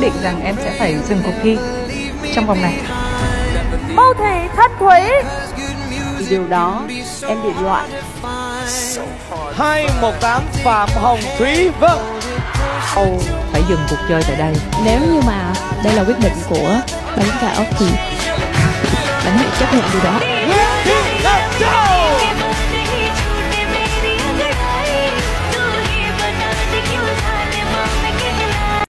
định rằng em sẽ phải dừng cuộc thi trong vòng này. Mâu Thị thất Thủy. Điều đó em bị loạn. 218 Phạm Hồng Thúy Vân Âu phải dừng cuộc chơi tại đây. Nếu như mà đây là quyết định của ban giám khảo thì bạn hãy chấp nhận điều đó.